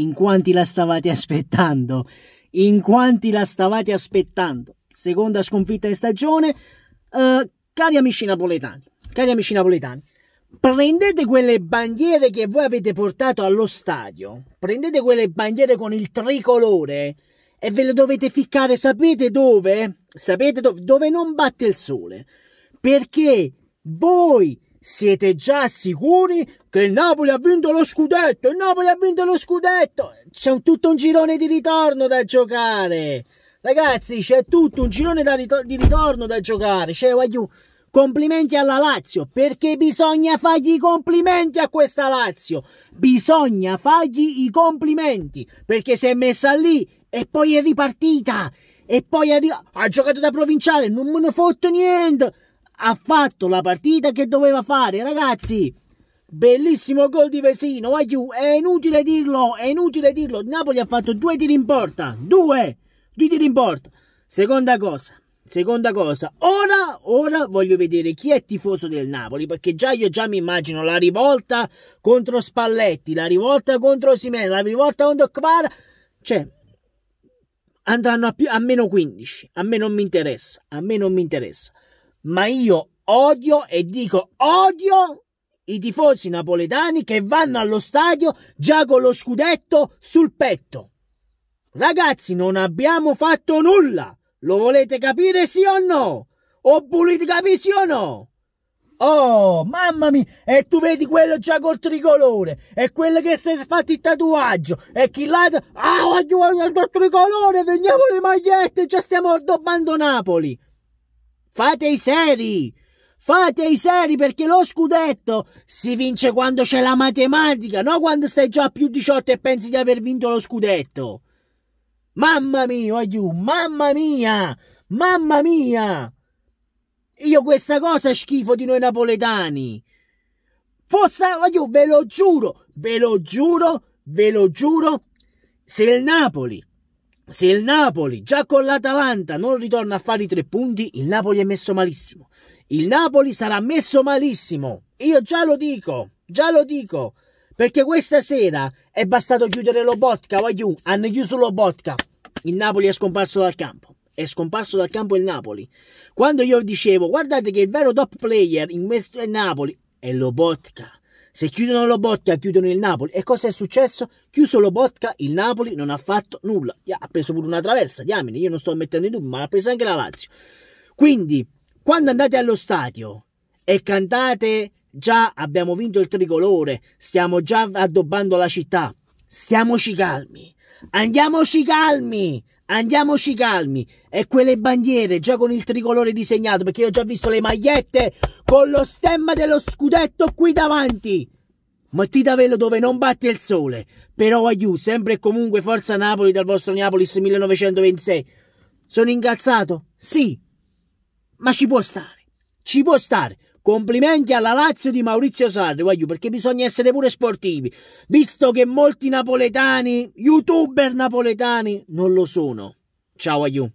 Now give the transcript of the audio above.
in quanti la stavate aspettando? In quanti la stavate aspettando? Seconda sconfitta in stagione. Uh, cari amici napoletani, cari amici napoletani, prendete quelle bandiere che voi avete portato allo stadio, prendete quelle bandiere con il tricolore e ve le dovete ficcare, sapete dove? Sapete dove? Dove non batte il sole. Perché voi siete già sicuri che il Napoli ha vinto lo scudetto? Il Napoli ha vinto lo scudetto! C'è tutto un girone di ritorno da giocare! Ragazzi, c'è tutto un girone ritor- di ritorno da giocare! C'è, voglio, complimenti alla Lazio, perché bisogna fargli i complimenti a questa Lazio! Bisogna fargli i complimenti, perché si è messa lì e poi è ripartita! E poi ha giocato da provinciale, non me ne fotto niente! Ha fatto la partita che doveva fare, ragazzi. Bellissimo gol di Vesino, aiù, è inutile dirlo, è inutile dirlo. Napoli ha fatto due tiri in porta, due, due tiri in porta. Seconda cosa, seconda cosa, ora, ora voglio vedere chi è tifoso del Napoli, perché già io già mi immagino la rivolta contro Spalletti, la rivolta contro Simene, la rivolta contro Kvara, cioè andranno a, più, a meno 15, a me non mi interessa, a me non mi interessa ma io odio e dico odio i tifosi napoletani che vanno allo stadio già con lo scudetto sul petto. Ragazzi, non abbiamo fatto nulla. Lo volete capire sì o no? O volete capire sì o no? Oh, mamma mia! E tu vedi quello già col tricolore! E quello che si è fatto il tatuaggio! E chi là... Ah, voglio il tricolore! Veniamo le magliette! Già stiamo addobbando Napoli! Fate i seri! Fate i seri perché lo scudetto si vince quando c'è la matematica, non quando stai già a più 18 e pensi di aver vinto lo scudetto. Mamma mia, aiù, mamma mia, mamma mia. Io questa cosa schifo di noi napoletani. Forse, aiù, ve lo giuro, ve lo giuro, ve lo giuro, se il Napoli se il Napoli, già con l'Atalanta, non ritorna a fare i tre punti, il Napoli è messo malissimo. Il Napoli sarà messo malissimo. Io già lo dico, già lo dico. Perché questa sera è bastato chiudere Lobotka, voglio, hanno chiuso Lobotka. Il Napoli è scomparso dal campo. È scomparso dal campo il Napoli. Quando io dicevo, guardate che il vero top player in questo è Napoli, è Lobotka. Se chiudono Lobotka, chiudono il Napoli. E cosa è successo? Chiuso Lobotka, il Napoli non ha fatto nulla. Ha preso pure una traversa, diamine, io non sto mettendo in dubbio, ma l'ha presa anche la Lazio. Quindi, quando andate allo stadio e cantate già abbiamo vinto il tricolore, stiamo già addobbando la città, stiamoci calmi, andiamoci calmi, andiamoci calmi. E quelle bandiere già con il tricolore disegnato, perché io ho già visto le magliette con lo stemma dello scudetto qui davanti. Mettitevelo dove non batte il sole. Però aiù, sempre e comunque forza Napoli dal vostro Neapolis 1926. Sono incazzato? Sì. Ma ci può stare. Ci può stare. Complimenti alla Lazio di Maurizio Sarri, voglio, perché bisogna essere pure sportivi, visto che molti napoletani, youtuber napoletani, non lo sono. Ciao, aiù.